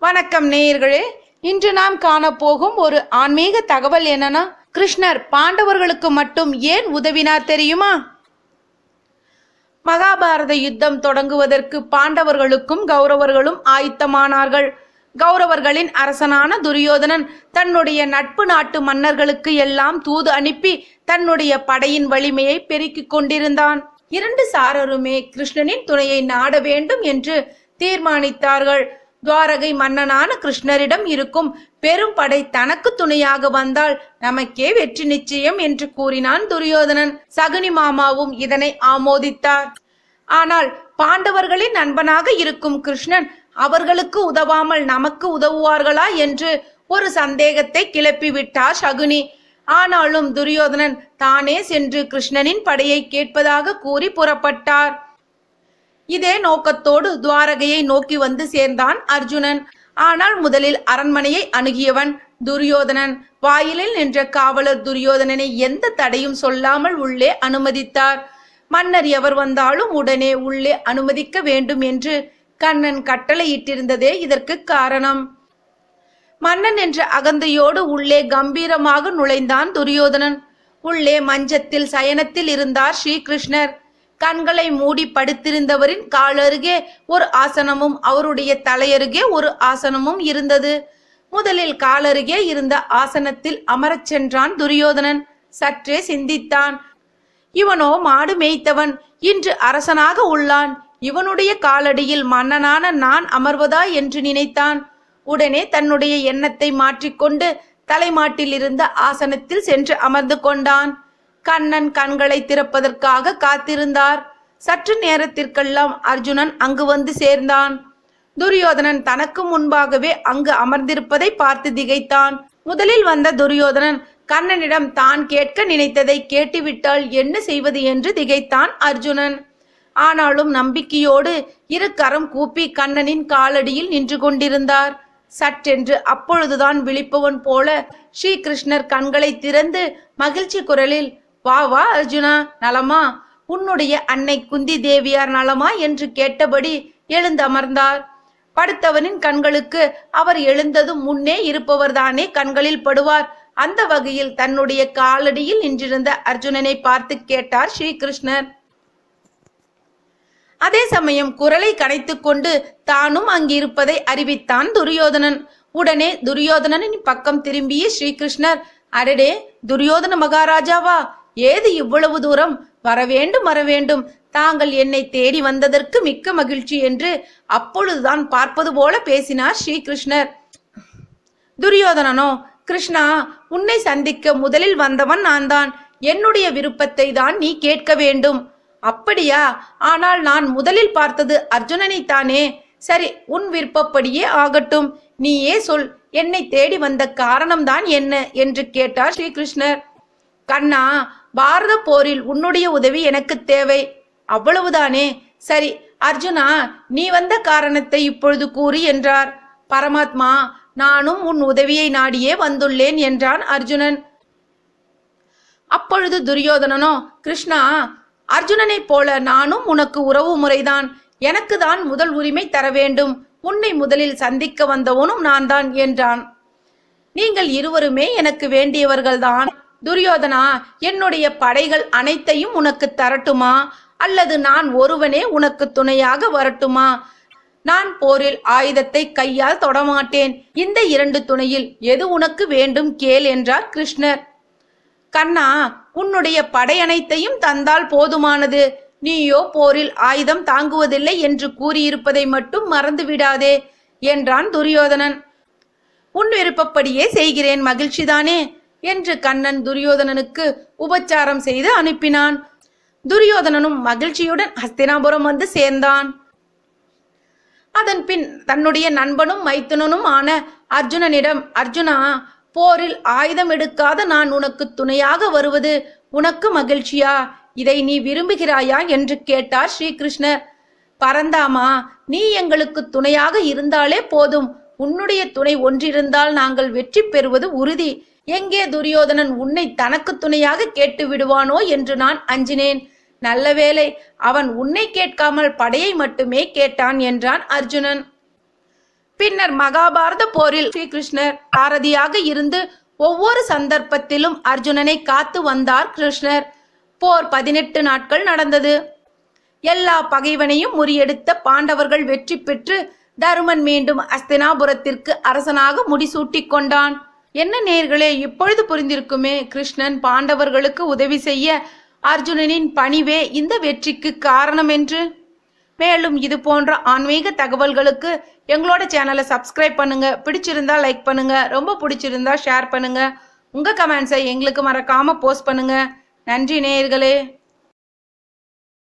வணக்கம் நேயர்களே. இன்று நாம் காணப்போகும் ஒரு ஆன்மீக தகவல் என்னன்னா கிருஷ்ணர் பாண்டவர்களுக்கு மட்டும் ஏன் உதவினார் தெரியுமா? மகாபாரத யுத்தம் தொடங்குவதற்கு பாண்டவர்களுக்கும் கௌரவர்களும் ஆயத்தமானார்கள். கௌரவர்களின் அரசனான துரியோதனன் தன்னுடைய நட்பு நாட்டு மன்னர்களுக்கு எல்லாம் தூது அனுப்பி தன்னுடைய படையின் வலிமையை பெருக்கிக் கொண்டிருந்தான். இரண்டு சாரருமே கிருஷ்ணனின் துணையை நாட வேண்டும் என்று தீர்மானித்தார்கள். துவாரகை மன்னனான கிருஷ்ணரிடம் இருக்கும் பெரும் படை தனக்கு துணையாக வந்தால் நமக்கே வெற்றி நிச்சயம் என்று கூறினான் துரியோதனன். சகுனி மாமாவும் இதனை ஆமோதித்தார். ஆனால் பாண்டவர்களின் நண்பனாக இருக்கும் கிருஷ்ணன் அவர்களுக்கு உதவாமல் நமக்கு உதவுவார்களா என்று ஒரு சந்தேகத்தை கிளப்பிவிட்டார் சகுனி. ஆனாலும் துரியோதனன் தானே சென்று கிருஷ்ணனின் படையை கேட்பதாக கூறி புறப்பட்டார். இதே நோக்கத்தோடு துவாரகையை நோக்கி வந்து சேர்ந்தான் அர்ஜுனன். ஆனால் முதலில் அரண்மனையை அணுகியவன் துரியோதனன். வாயிலில் நின்ற காவலர் துரியோதனனை எந்த தடையும் சொல்லாமல் உள்ளே அனுமதித்தார். மன்னர் எவர் வந்தாலும் உடனே உள்ளே அனுமதிக்க வேண்டும் என்று கண்ணன் கட்டளையிட்டிருந்ததே இதற்கு காரணம். மன்னன் என்ற அகந்தையோடு உள்ளே கம்பீரமாக நுழைந்தான் துரியோதனன். உள்ளே மஞ்சத்தில் சயனத்தில் இருந்தார் ஸ்ரீகிருஷ்ணர் கண்களை மூடி படுத்திருந்தவரின் காலருகே ஒரு ஆசனமும் அவருடைய தலையருகே ஒரு ஆசனமும் இருந்தது. முதலில் காலருகே இருந்த ஆசனத்தில் அமரச் சென்றான் துரியோதனன். சற்றே சிந்தித்தான். இவனோ மாடு மேய்த்தவன். இன்று அரசனாக உள்ளான். இவனுடைய காலடியில் மன்னனான நான் அமர்வதா என்று நினைத்தான். உடனே தன்னுடைய எண்ணத்தை மாற்றிக்கொண்டு தலைமாட்டில் இருந்த ஆசனத்தில் சென்று அமர்ந்து கொண்டான். கண்ணன் கண்களை திறப்பதற்காக காத்திருந்தார். சற்று நேரத்திற்கெல்லாம் அர்ஜுனன் அங்கு வந்து சேர்ந்தான். துரியோதனன் தனக்கு முன்பாகவே அங்கு அமர்ந்திருப்பதை பார்த்து திகைத்தான். முதலில் வந்த துரியோதனன் கண்ணனிடம் தான் கேட்க நினைத்ததை கேட்டுவிட்டால் என்ன செய்வது என்று திகைத்தான் அர்ஜுனன். ஆனாலும் நம்பிக்கையோடு இரு கரம் கூப்பி கண்ணனின் காலடியில் நின்று கொண்டிருந்தார். சற்றென்று அப்பொழுதுதான் விழிப்பவன் போல ஸ்ரீகிருஷ்ணர் கண்களை திறந்து மகிழ்ச்சி குரலில் வா வா அர்ஜுனா நலமா? உன்னுடைய அன்னை குந்தி தேவியார் நலமா? என்று கேட்டபடி எழுந்தமர்ந்தார் படுத்தவனின் கண்களுக்கு அவர் எழுந்ததும் முன்னே இருப்பவர்தானே கண்களில் படுவார். அந்த வகையில் தன்னுடைய காலடியில் நின்றிருந்த அர்ஜுனனை பார்த்து கேட்டார் ஸ்ரீகிருஷ்ணர். அதே சமயம் குரலை கனைத்துக் கொண்டு தானும் அங்கிருப்பதை அறிவித்தான் துரியோதனன். உடனே துரியோதனனின் பக்கம் திரும்பிய ஸ்ரீகிருஷ்ணர் அடடே துரியோதன மகாராஜாவா ஏது இவ்வளவு தூரம்? வரவேண்டும் வரவேண்டும். தாங்கள் என்னை தேடி வந்ததற்கு மிக்க மகிழ்ச்சி என்று அப்பொழுதுதான் பார்ப்பது போல பேசினார் ஸ்ரீகிருஷ்ணர். துரியோதனனோ கிருஷ்ணா உன்னை சந்திக்க முதலில் வந்தவன் நான் தான் என்னுடைய விருப்பத்தை தான் நீ கேட்க வேண்டும். அப்படியா? ஆனால் நான் முதலில் பார்த்தது அர்ஜுனனை தானே. சரி உன் விருப்பப்படியே ஆகட்டும். நீயே சொல் என்னை தேடி வந்த காரணம்தான் என்ன? என்று கேட்டார் ஸ்ரீகிருஷ்ணர். கண்ணா பாரத போரில் உன்னுடைய உதவி எனக்கு தேவை. அவ்வளவுதானே? சரி அர்ஜுனா நீ வந்த காரணத்தை இப்பொழுது கூறி என்றார். பரமாத்மா நானும் உன் உதவியை நாடியே வந்துள்ளேன் என்றான் அர்ஜுனன். அப்பொழுது துரியோதனனோ கிருஷ்ணா அர்ஜுனனைப் போல நானும் உனக்கு உறவு முறைதான். எனக்கு தான் முதல் உரிமை தர வேண்டும். உன்னை முதலில் சந்திக்க வந்தவனும் நான் தான் என்றான். நீங்கள் இருவருமே எனக்கு வேண்டியவர்கள்தான். துரியோதனா என்னுடைய படைகள் அனைத்தையும் உனக்கு தரட்டுமா? அல்லது நான் ஒருவனே உனக்கு துணையாக வரட்டுமா? நான் போரில் ஆயுதத்தை கையால் தொடமாட்டேன். இந்த இரண்டு துணையில் எது உனக்கு வேண்டும் கேள் என்றார் கிருஷ்ணர். கண்ணா உன்னுடைய படை அனைத்தையும் தந்தால் போதுமானது. நீயோ போரில் ஆயுதம் தாங்குவதில்லை என்று கூறியிருப்பதை மட்டும் மறந்து விடாதே என்றான் துரியோதனன். உன் விருப்பப்படியே செய்கிறேன் மகிழ்ச்சிதானே? என்று கண்ணன் துரியோதனனுக்கு உபச்சாரம் செய்து அனுப்பினான். துரியோதனனும் மகிழ்ச்சியுடன் ஹஸ்தினாபுரம் வந்து சேர்ந்தான். அதன் பின் தன்னுடைய நண்பனும் மைத்துனனும் ஆன அர்ஜுனனிடம் அர்ஜுனா போரில் ஆயுதம் எடுக்காத நான் உனக்கு துணையாக வருவது உனக்கு மகிழ்ச்சியா? இதை நீ விரும்புகிறாயா? என்று கேட்டார் ஸ்ரீகிருஷ்ணர். பரந்தாமா நீ எங்களுக்கு துணையாக இருந்தாலே போதும். உன்னுடைய துணை ஒன்றிருந்தால் நாங்கள் வெற்றி பெறுவது உறுதி. எங்கே துரியோதனன் உன்னை தனக்கு துணையாக கேட்டு விடுவானோ என்று நான் அஞ்சினேன். நல்ல வேளை அவன் உன்னை கேட்காமல் படையை மட்டுமே கேட்டான் என்றான் அர்ஜுனன். பின்னர் மகாபாரத போரில் ஸ்ரீகிருஷ்ணர் பாரதியாக இருந்து ஒவ்வொரு சந்தர்ப்பத்திலும் அர்ஜுனனை காத்து வந்தார் கிருஷ்ணர். போர் பதினெட்டு நாட்கள் நடந்தது. எல்லா பகைவனையும் முறியெடுத்த பாண்டவர்கள் வெற்றி பெற்று தருமன் மீண்டும் அஸ்தினாபுரத்திற்கு அரசனாக முடிசூட்டிக் கொண்டான். என்ன நேர்களே இப்பொழுது புரிந்திருக்குமே கிருஷ்ணன் பாண்டவர்களுக்கு உதவி செய்ய அர்ஜுனனின் பணிவே இந்த வெற்றிக்கு காரணம் என்று? மேலும் இது போன்ற ஆன்மீக தகவல்களுக்கு எங்களோட சேனலை சப்ஸ்கிரைப் பண்ணுங்க பிடிச்சிருந்தா லைக் பண்ணுங்க ரொம்ப பிடிச்சிருந்தா ஷேர் பண்ணுங்க. உங்க கமெண்ட்ஸை எங்களுக்கு மறக்காம போஸ்ட் பண்ணுங்க. நன்றி நேயர்களே